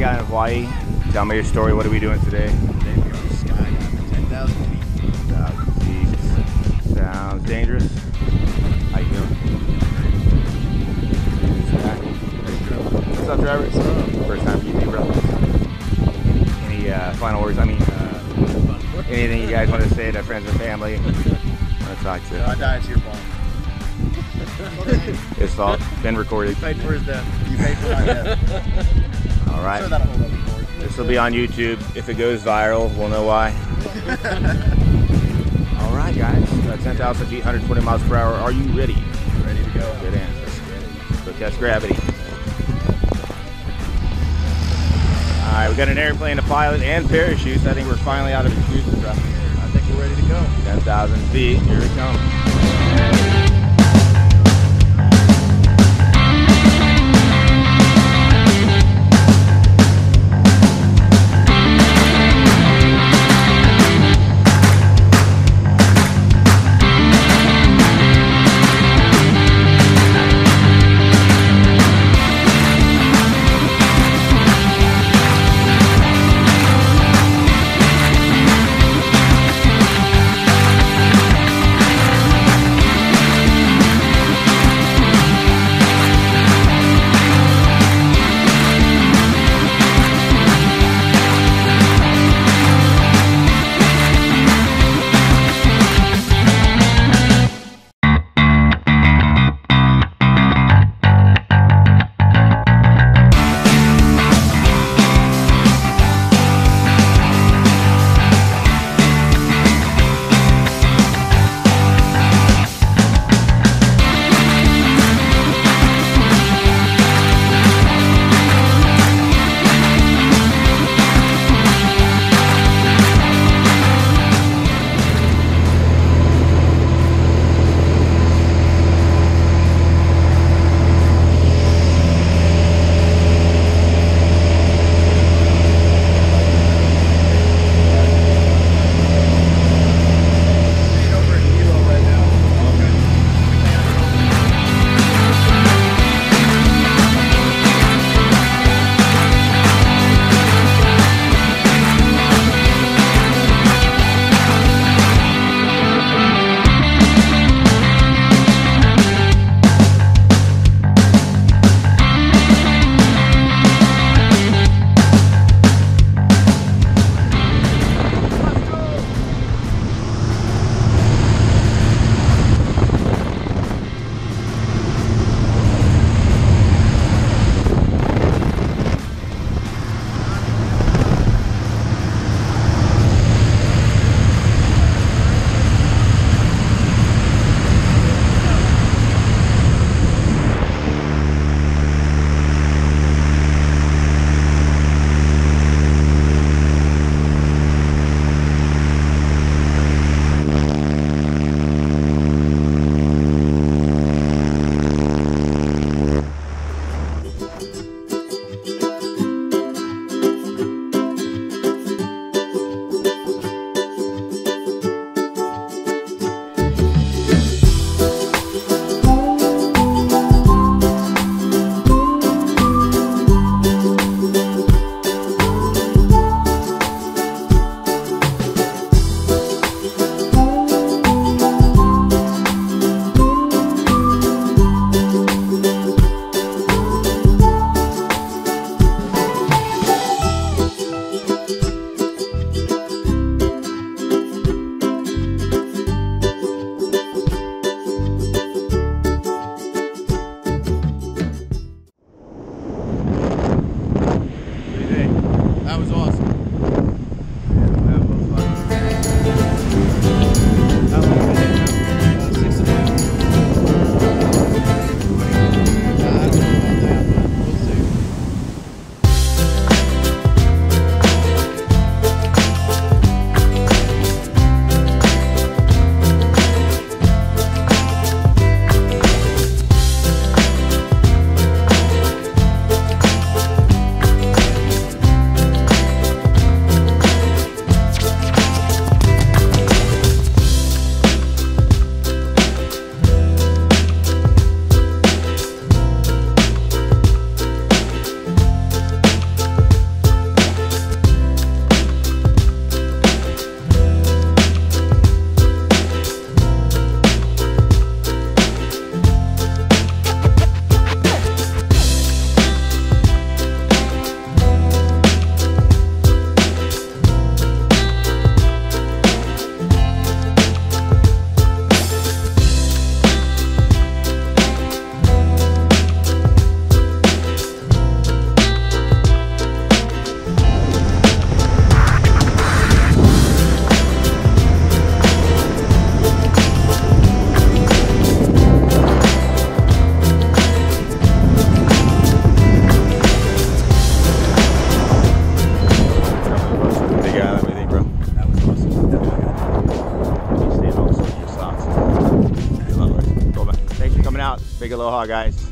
Tell me your story. What are we doing today? Today we are skydiving 10,000 feet. 10,000 feet. Sounds dangerous. How you doing? What's up, Trevor? What's up? First time for you, bro. Any uh, final words? I mean, uh, anything you guys want to say to friends and family? want to talk No, I to? died. It's your fault. His fault. Been recorded. You paid for his death. You paid for my death. All right. Sure that'll hold up for. This will be on YouTube. If it goes viral, we'll know why. All right, guys. Uh, 10,000 feet, 120 miles per hour. Are you ready? Ready to go. Good answer. So test gravity. All right, we got an airplane, a pilot, and parachutes. I think we're finally out of excuses. I think we're ready to go. 10,000 feet. Here we come. Big aloha, guys.